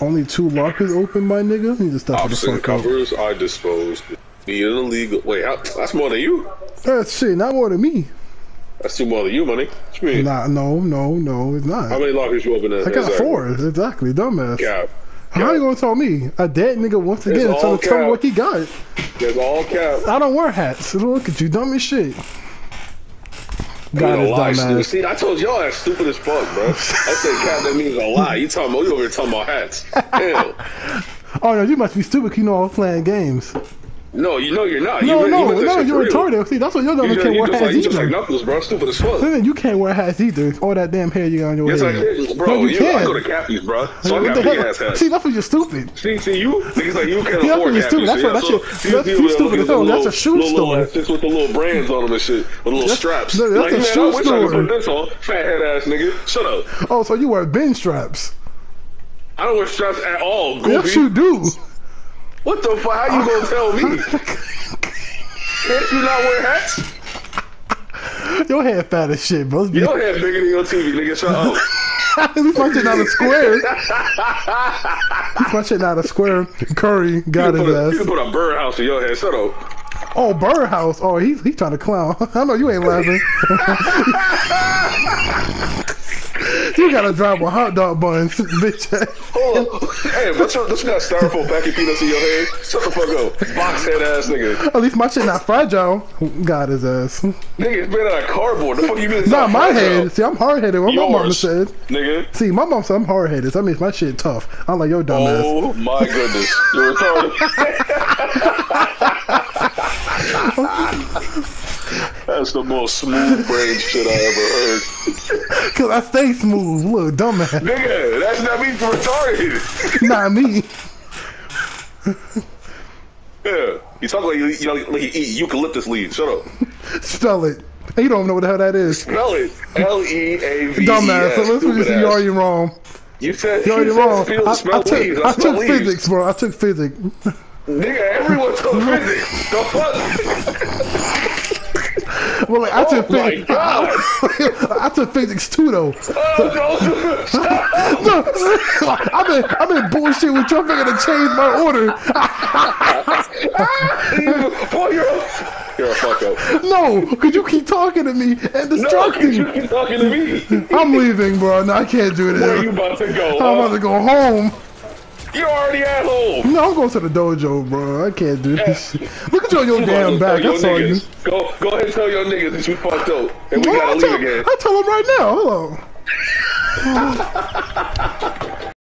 Only two lockers open, my nigga. You just stop the fuck up. covers are disposed. Be in the legal. Wait, how, that's more than you. That's shit, not more than me. That's two more than you, money. What you mean? Nah, no, no, no, it's not. How many lockers you open? In, I got exactly? four, exactly, dumbass. Cap. How you gonna tell me? A dead nigga once It's again trying to tell me what he got. There's all cap. I don't wear hats. Look at you, dumb as shit. You God a is lie. dumbass. See, I told y'all that's stupid as fuck, bro. I said cap that means a lie. You talking about you over here talking about hats? Hell. Oh no, you must be stupid. You know I was playing games. No, you know you're not. No, you, no, you no, you're retarded. See, that's what you're You gonna can't you wear hats like you just like either. knuckles, bro. Stupid as fuck. Listen, You can't wear hats either. All that damn hair you got on your Yes, I head. can, bro. No, you you, I can't. go to Cappy's, bro. So I What got the big ass hats. See, that's what you're stupid. See, see you? Niggas like you can't afford stupid. That's Cappy's. what- that's your- you that's- you stupid as hell. That's a shoe little store. chicks with the little brands on them and shit, with little straps. that's a shoe I wish I store. this on. Fat head ass nigga. Shut up. Oh, so you wear bin straps? I don't wear straps at all. Goofy. Yes, you do. What the fuck? How you gonna tell me? Can't you not wear hats? Your head fat as shit, bro. Your head bigger than your TV, nigga. Shut up. My shit not a square. My shit not a square. Curry got his can put you can put a birdhouse in your head. Shut up. Oh, Birdhouse. Oh, he's he's trying to clown. I know you ain't laughing. you gotta drive a hot dog bun, bitch. Hey, what's your, this got styrofoam packing peanuts in your head? Shut the fuck up. Box head ass nigga. At least my shit not fragile. God his ass. Nigga, it's made out of cardboard. The fuck you mean? it's Not my fragile? head. See, I'm hard headed. What my mama said. Nigga. See, my mom said I'm hard headed. That means my shit tough. I'm like your dumb ass. Oh my goodness. You're retarded. That's the most smooth brain shit I ever heard. Cause I stay smooth. Look, dumbass. Nigga, that's not me retarded. Not me. Yeah. You talk like you, you, know, like you eat eucalyptus leaves. Shut up. Spell it. You don't know what the hell that is. Spell it. L E A V E Dumbass. So listen, you ass. already wrong. You said You already wrong. I, I took. I, I took physics, bro. I took physics. Nigga, everyone took physics. The fuck? Well, like, I took Oh physics. I took physics too, though. Oh, no. No, I've been I've been bullshit with your figure to change my order. Boy, you're a, you're a fuck up. No, because you keep talking to me and No, distracting you me. keep talking to me. I'm leaving, bro. No, I can't do it. Where you about to go? I'm huh? about to go home. You're already at home. No, I'm going to the dojo, bro. I can't do this. shit. Look at you on your You damn back. tell I saw your you. niggas. Go, go ahead and tell your niggas that you fucked up and we Well, gotta I leave tell, again. I tell him right now. Hello.